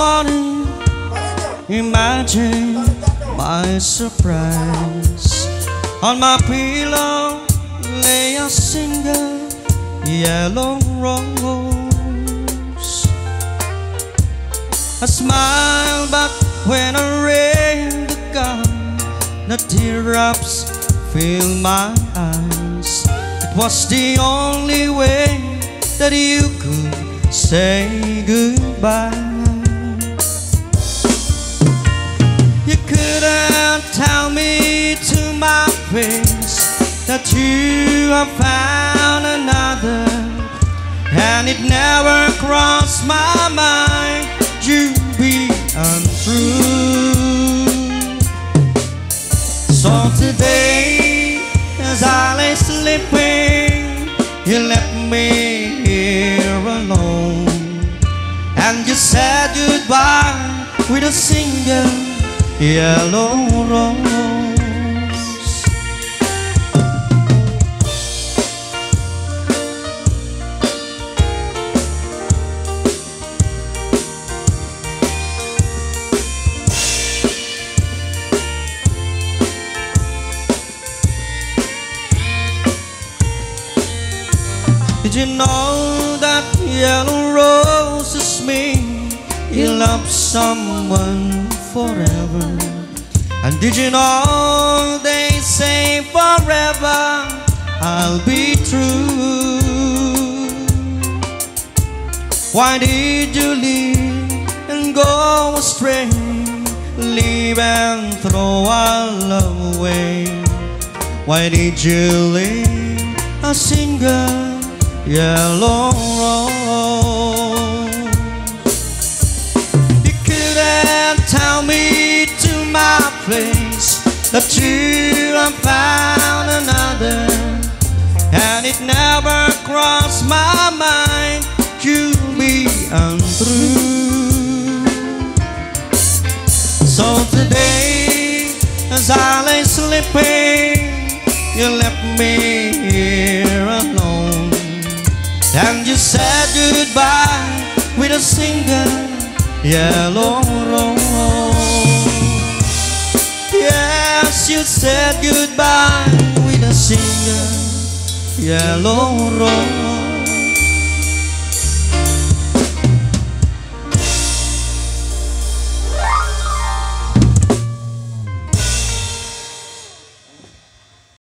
morning, imagine my surprise. On my pillow lay a single yellow rose. I smile, but when I rain the gun, the teardrops fill my eyes. It was the only way that you could say goodbye. You couldn't tell me to my face that you have found another, and it never crossed my mind you'd be untrue. So today, as I lay sleeping, you left me and you said goodbye with a single yellow rose. Did you know that yellow someone forever? And did you know they say forever I'll be true? Why did you leave and go astray? Leave and throw our love away. Why did you leave a single yellow that you have found another, and it never crossed my mind you'd be untrue. So today, as I lay sleeping, you left me here alone, and you said goodbye with a single yellow rose. You said goodbye with a single yellow rose.